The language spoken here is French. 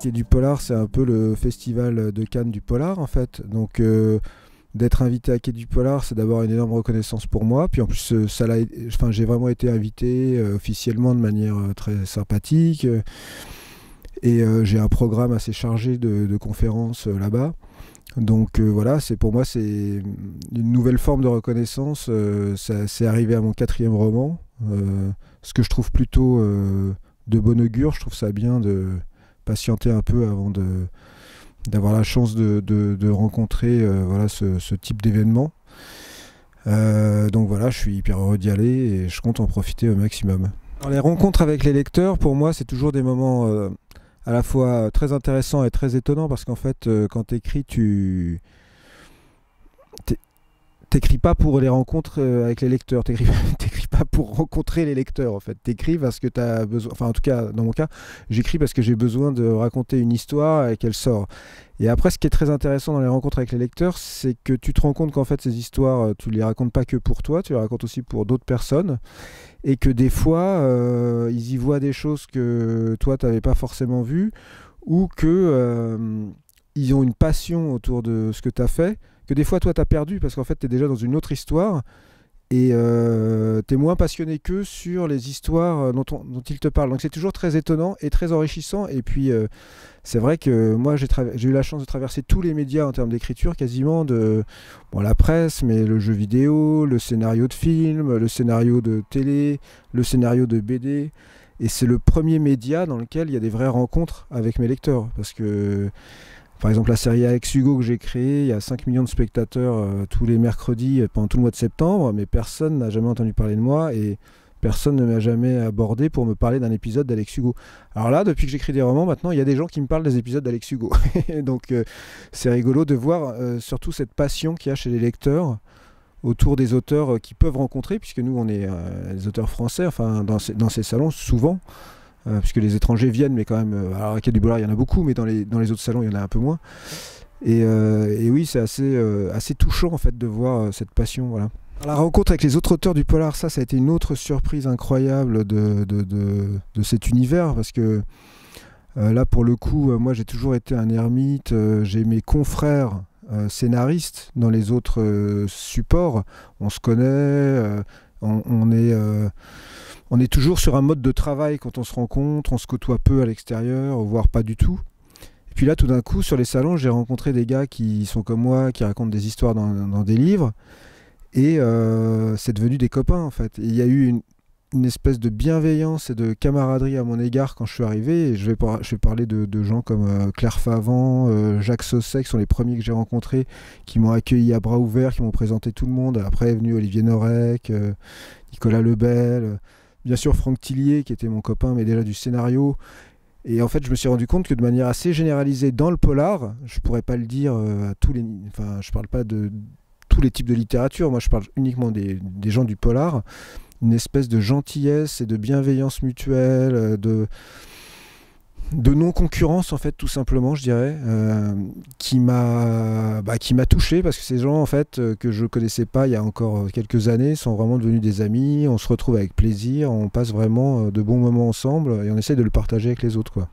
Quai du Polar, c'est un peu le festival de Cannes du Polar en fait. Donc d'être invité à Quai du Polar, c'est d'abord une énorme reconnaissance pour moi. Puis en plus, ça enfin, j'ai vraiment été invité officiellement de manière très sympathique. et j'ai un programme assez chargé de conférences là-bas. Donc euh, voilà, c'est pour moi c'est une nouvelle forme de reconnaissance. Euh, c'est arrivé à mon quatrième roman, euh, ce que je trouve plutôt de bon augure. Je trouve ça bien de patienter un peu avant de d'avoir la chance de, rencontrer voilà ce, type d'événement. donc voilà, je suis hyper heureux d'y aller et je compte en profiter au maximum. les rencontres avec les lecteurs, pour moi, c'est toujours des moments à la fois très intéressant et très étonnant parce qu'en fait, euh, quand tu écris, tu t'écris pas pour les rencontres euh, avec les lecteurs, t'écris pas pour rencontrer les lecteurs en fait. T'écris parce que tu as besoin, enfin en tout cas dans mon cas, j'écris parce que j'ai besoin de raconter une histoire et qu'elle sort. Et après, ce qui est très intéressant dans les rencontres avec les lecteurs, c'est que tu te rends compte qu'en fait ces histoires, euh, tu les racontes pas que pour toi, tu les racontes aussi pour d'autres personnes et que des fois, euh, ils y voient des choses que toi, tu n'avais pas forcément vues, ou que ils ont une passion autour de ce que tu as fait, que des fois, toi, tu as perdu, parce qu'en fait, tu es déjà dans une autre histoire, et euh, tu moins passionné qu'eux sur les histoires euh, dont, dont, ils te parlent. Donc c'est toujours très étonnant et très enrichissant. Et puis euh, c'est vrai que moi j'ai eu la chance de traverser tous les médias en termes d'écriture, quasiment de bon, la presse, mais le jeu vidéo, le scénario de film, le scénario de télé, le scénario de BD. Et c'est le premier média dans lequel il y a des vraies rencontres avec mes lecteurs. Parce que par exemple, la série Alex Hugo que j'ai créée, il y a 5 millions de spectateurs euh, tous les mercredis euh, pendant tout le mois de septembre, mais personne n'a jamais entendu parler de moi et personne ne m'a jamais abordé pour me parler d'un épisode d'Alex Hugo. Alors là, depuis que j'écris des romans, maintenant, il y a des gens qui me parlent des épisodes d'Alex Hugo. Donc euh, c'est rigolo de voir surtout cette passion qu'il y a chez les lecteurs autour des auteurs qu'ils peuvent rencontrer, puisque nous, on est des auteurs français, enfin, dans ces, dans ces salons, souvent. Euh, puisque les étrangers viennent, mais quand même, euh, alors à Quai du Bollard, il y en a beaucoup, mais dans les, dans les autres salons, il y en a un peu moins. Et, euh, oui, c'est assez, assez touchant en fait de voir cette passion. Voilà. La rencontre avec les autres auteurs du polar, ça, ça a été une autre surprise incroyable de, de, de cet univers, parce que là, pour le coup, moi, j'ai toujours été un ermite. j'ai mes confrères scénaristes dans les autres supports. On se connaît, on, est on est toujours sur un mode de travail quand on se rencontre, on se côtoie peu à l'extérieur, voire pas du tout. Et puis là, tout d'un coup, sur les salons, j'ai rencontré des gars qui sont comme moi, qui racontent des histoires dans, des livres, et euh, c'est devenu des copains en fait. il y a eu une, espèce de bienveillance et de camaraderie à mon égard quand je suis arrivé. Et je vais, je vais parler de, gens comme euh, Claire Favant, euh, Jacques Sausset, qui sont les premiers que j'ai rencontrés, qui m'ont accueilli à bras ouverts, qui m'ont présenté tout le monde. Après est venu Olivier Norek, Nicolas Lebel bien sûr Franck Tillier qui était mon copain mais déjà du scénario et en fait je me suis rendu compte que de manière assez généralisée dans le polar je pourrais pas le dire euh, à tous les enfin je parle pas de tous les types de littérature moi je parle uniquement des, des gens du polar une espèce de gentillesse et de bienveillance mutuelle euh, de de non-concurrence en fait tout simplement je dirais euh, qui m'a bah, qui m'a touché parce que ces gens en fait euh, que je connaissais pas il y a encore quelques années sont vraiment devenus des amis on se retrouve avec plaisir on passe vraiment de bons moments ensemble et on essaie de le partager avec les autres quoi